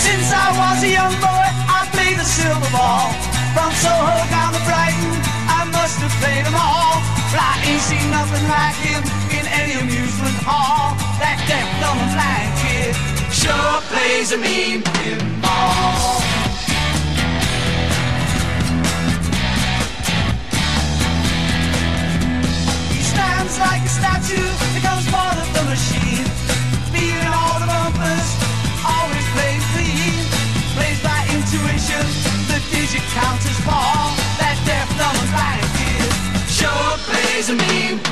Since I was a young boy, I played the silver ball. From Soho down to Brighton, I must have played them all. But I ain't seen nothing like him in any amusement hall. That deaf, dumb, and blind kid sure plays a mean pinball. He stands like a statue, becomes part of the machine. Sure plays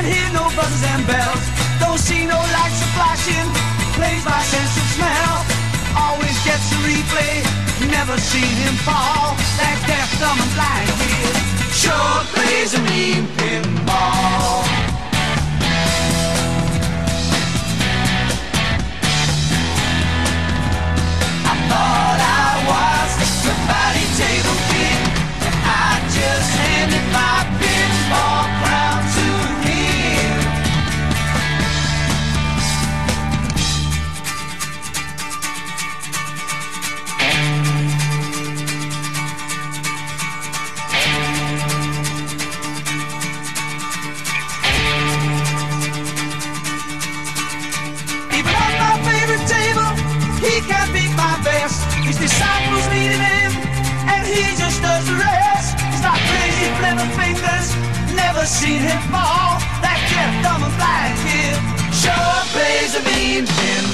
can't hear no buzzes and bells. Don't see no lights flashing, plays by sense of smell. Always gets a replay, never seen him fall. That deaf, does the rest. He's got crazy clever fingers, never seen him fall. That deaf, dumb, and blind kid sure plays a mean pinball.